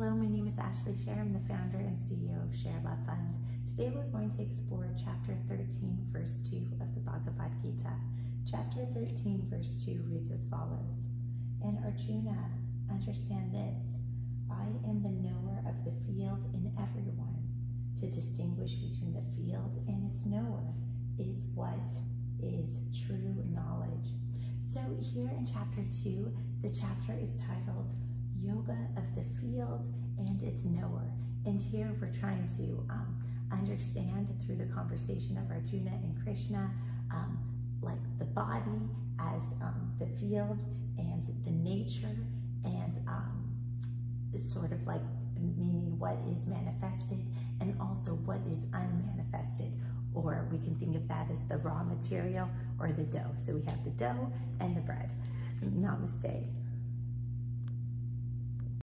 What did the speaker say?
Hello, my name is Ashley Scher. I'm the founder and CEO of Share Love Fund. Today we're going to explore chapter 13, verse 2 of the Bhagavad Gita. Chapter 13, verse 2 reads as follows And Arjuna, understand this I am the knower of the field in everyone. To distinguish between the field and its knower is what is true knowledge. So, here in chapter 2, the chapter is titled Of the Field and Its Knower. And here we're trying to um, understand through the conversation of Arjuna and Krishna, um, like the body as um, the field and the nature and um, sort of like meaning what is manifested and also what is unmanifested or we can think of that as the raw material or the dough. So we have the dough and the bread. Namaste.